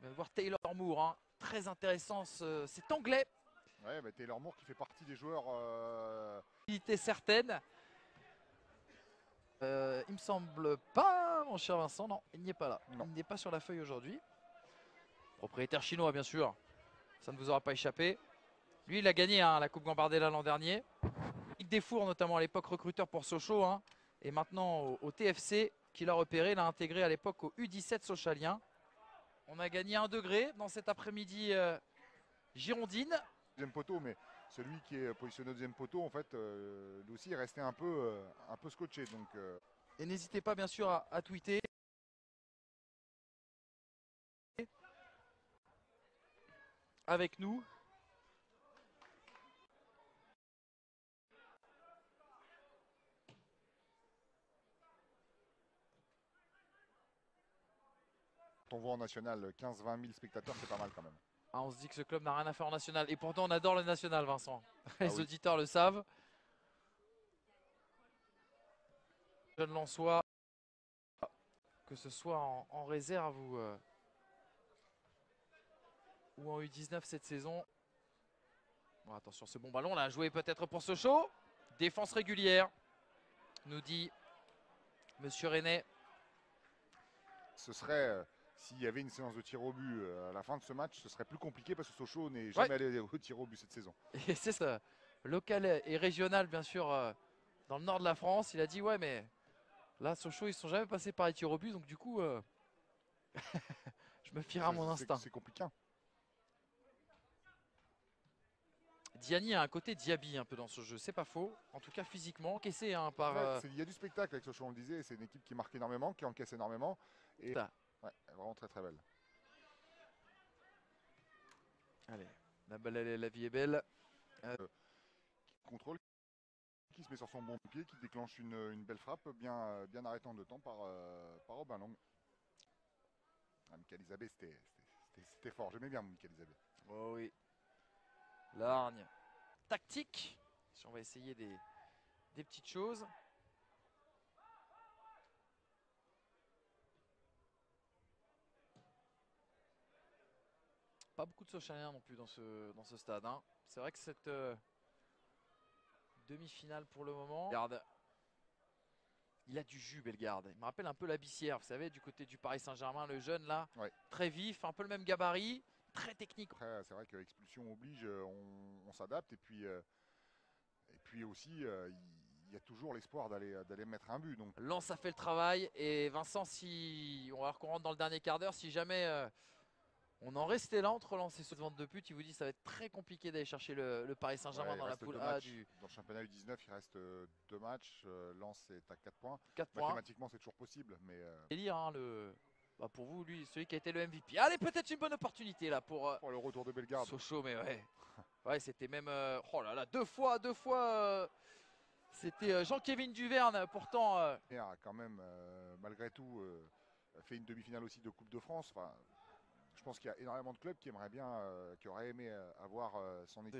On vient de voir Taylor Moore, hein. très intéressant ce- cet anglais. Ouais, bah, Taylor Moore qui fait partie des joueurs. euh, certaine. Euh, il me semble pas, mon cher Vincent. Non, il n'y est pas là. Non. Il n'est pas sur la feuille aujourd'hui. Propriétaire chinois, bien sûr. Ça ne vous aura pas échappé. Lui, il a gagné hein, la Coupe Gambardella l'an dernier. Ligue des Fours, notamment à l'époque recruteur pour Sochaux. hein, et maintenant au, au TFC, qu'il a repéré. Il a intégré à l'époque au U17 Sochalien. On a gagné un degré dans cet après-midi euh, girondine. deuxième poteau, mais celui qui est positionné au deuxième poteau, en fait, euh, lui aussi est resté un peu, euh, un peu scotché. Donc, euh, Et n'hésitez pas bien sûr à, à tweeter. Avec nous. On voit en national 15-20 000 spectateurs, c'est pas mal quand même. Ah, on se dit que ce club n'a rien à faire en national. Et pourtant, on adore le national, Vincent. Les oui. auditeurs le savent. Jeune Lançois, que ce soit en, en réserve ou, euh, ou en U19 cette saison. Bon, attention, ce bon ballon là, joué peut-être pour Sochaux. Défense régulière, nous dit Monsieur René. Ce serait, euh, s'il y avait une séance de tir au but euh, à la fin de ce match, ce serait plus compliqué parce que Sochaux n'est jamais allé au tir au but cette saison. Et c'est ça, local et régional, bien sûr, euh, dans le nord de la France. Il a dit Ouais, mais là, Sochaux, ils ne sont jamais passés par les tirs au but, donc du coup, euh, je me fierai à mon instinct. C'est compliqué. hein. Diani a un côté Diaby un peu dans ce jeu, c'est pas faux. En tout cas, physiquement, encaissé hein, par. Il y a du spectacle avec Sochaux, on le disait. C'est une équipe qui marque énormément, qui encaisse énormément. Et. Ouais, vraiment très très belle. Allez, la, balle, elle la vie est belle. Qui contrôle, qui se met sur son bon pied, qui déclenche une, une belle frappe, bien, euh, bien arrêtée en deux temps par, euh, par Robin Long. Ah, Michael c'était fort. J'aimais bien Michael Isabé. Oh oui. Largne. Tactique. Si on va essayer des, des petites choses. Pas beaucoup de Sochaliens non plus dans ce, dans ce stade. hein. C'est vrai que cette euh, demi-finale pour le moment. Regarde. Il a du jus, Bellegarde. Il me rappelle un peu la Bissière, vous savez, du côté du Paris Saint-Germain, le jeune là. Ouais. Très vif, un peu le même gabarit, très technique. Après, c'est vrai que l'expulsion oblige, euh, on, on s'adapte. Et puis, euh, et puis aussi, euh, il y a toujours l'espoir d'aller d'aller mettre un but. Donc, Lance a fait le travail et Vincent, si on va voir qu'on rentre dans le dernier quart d'heure, si jamais euh, on en restait là entre Lens et ce vente de pute, il vous dit que ça va être très compliqué d'aller chercher le, le Paris Saint-Germain ouais, dans la poule A du Dans le championnat U19, il reste euh, deux matchs. Euh, Lens est à 4 points. 4 points. Mathématiquement, c'est toujours possible. Mais euh, Délire, hein, le... bah, pour vous, lui, celui qui a été le MVP. Allez, peut-être une bonne opportunité là pour pour le retour de Bellegarde, Sochaux, mais ouais. Ouais, c'était même. euh, oh là là, deux fois, deux fois. euh, c'était euh, Jean-Kévin Duverne, pourtant. a quand même, malgré tout, fait une demi-finale aussi de Coupe de France. Enfin, je pense qu'il y a énormément de clubs qui aimeraient bien, euh, qui auraient aimé euh, avoir euh, son équipe.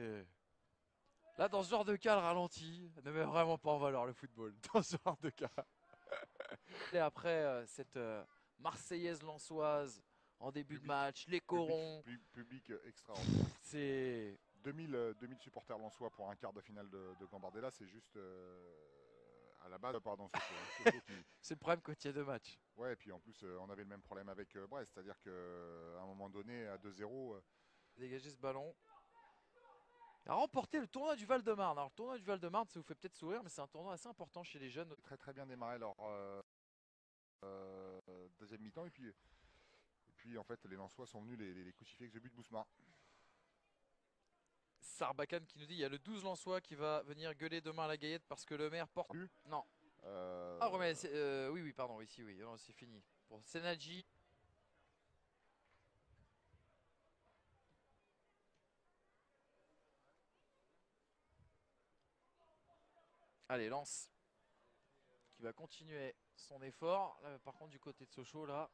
Là, dans ce genre de cas, le ralenti ne met vraiment pas en valeur le football. Dans ce genre de cas. Et après euh, cette euh, Marseillaise lançoise en début de Public. match, les corons, Public, public, extraordinaire. c'est 2000, euh, 2000 supporters lensois pour un quart de finale de, de Gambardella, c'est juste euh, à la base. euh, Pardon, qui- c'est le problème quand il y a deux matchs. Ouais, et puis en plus, euh, on avait le même problème avec euh, Brest, c'est-à-dire qu'à un moment donné, à 2-0, euh, Dégager ce ballon. Il a remporté le tournoi du Val-de-Marne. Alors, le tournoi du Val-de-Marne, ça vous fait peut-être sourire, mais c'est un tournoi assez important chez les jeunes. très très bien démarré leur euh, euh, deuxième mi-temps, et puis, et puis en fait, les Lensois sont venus les, les, les crucifier avec ce but de Bousma. Sarbacane qui nous dit il y a le 12 Lançois qui va venir gueuler demain à la Gaillette parce que le maire porte. Non. Euh, Ah, euh, oui, oui, pardon, ici, oui, non, c'est fini. Pour Senadji. Allez, lance. Qui va continuer son effort. Là, par contre, du côté de Sochaux, là.